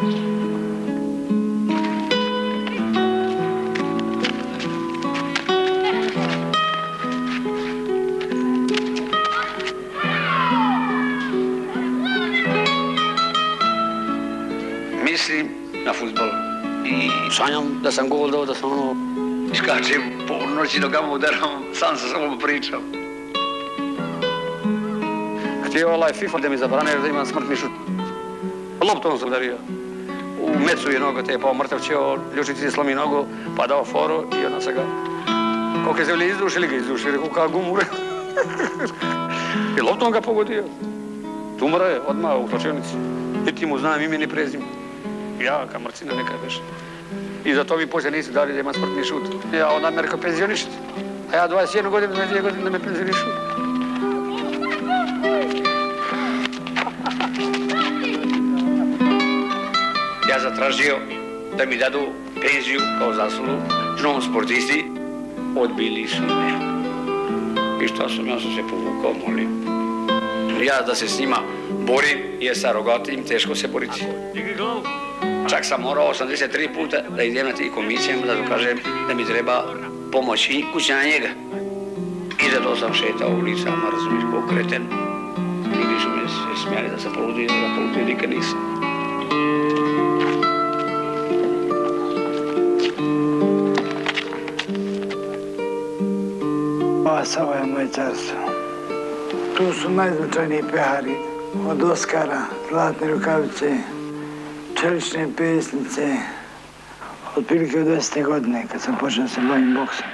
Mislim na futbol i sanjam da sam gol dao, da sam ono... Iskačem po noći do ga udaram, sam sa sobom pričam. Htio ovaj FIFA da mi zabrane da imam smrtni šut. Loptom sam udario. U mecu je nogo te pao mrtav ćeo, ljučici je slomi nogu, pa dao foru i onda se ga... Koliko se li izdušili ga izdušili, rekao kao gumu, I loptom ga pogodio. Tumora je odmah u slačionici. Niti mu znam ime ni prezime. Ja, kamarcina neka veš. I zato vi poslije nisi dali da ima smrtni šut. Ja onda me rekao penzioništi. A ja 21 godinu, 22 godine da me penzionišu. Ja zatražio da mi dadu penziju kao zaslugu žnom sportisti. Odbili su me. I što sam, ja sam se povukao, molim. Ja da se s njima borim, je sa rogatim teško se boriti. Čak sam morao 83 puta da idem na ti komisijama da dokažem da mi treba pomoć i kućna njega. I da to sam šetao ulicama, razumiješ, kreten. Ljudi su me se smijali da sam poludio, da poludio nikad nisam. Ovo je moje carstvo. Tu su najznačajniji pehari, od Oskara, Zlatne rukavice, čelične pesnice, otprilike od 20. godine kad sam počeo se bavim boksom.